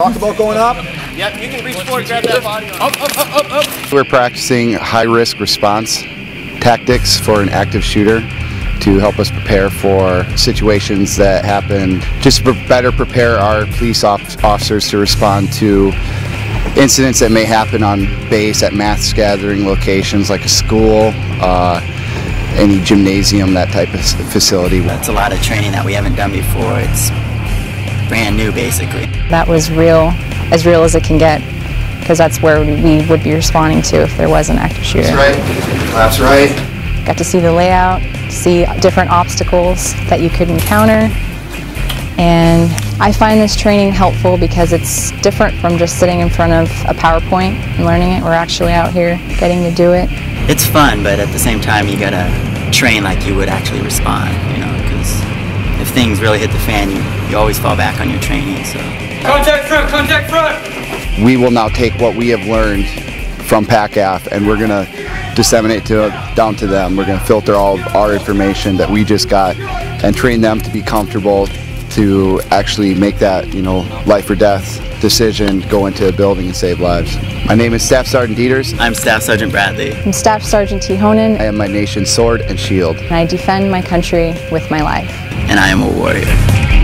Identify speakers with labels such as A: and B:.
A: Talk about going up.
B: Yep, you can reach forward, grab that body. Up, up, up, up, up.
C: We're practicing high risk response tactics for an active shooter to help us prepare for situations that happen, just to better prepare our police officers to respond to incidents that may happen on base at mass gathering locations like a school, uh, any gymnasium, that type of facility.
D: That's a lot of training that we haven't done before. It's brand new basically.
E: That was real, as real as it can get, because that's where we would be responding to if there was an active shooter.
C: That's right, claps right.
E: Got to see the layout, see different obstacles that you could encounter, and I find this training helpful because it's different from just sitting in front of a PowerPoint and learning it. We're actually out here getting to do it.
D: It's fun, but at the same time you gotta train like you would actually respond, you know, because if things really hit the fan, you, you always fall back on your training. So.
B: Contact front, contact front!
C: We will now take what we have learned from PACAF and we're going to disseminate to down to them. We're going to filter all of our information that we just got and train them to be comfortable to actually make that, you know, life or death decision, go into a building and save lives. My name is Staff Sergeant Dieters.
D: I'm Staff Sergeant Bradley.
E: I'm Staff Sergeant T. Honan.
C: I am my nation's sword and shield.
E: And I defend my country with my life.
D: And I am a warrior.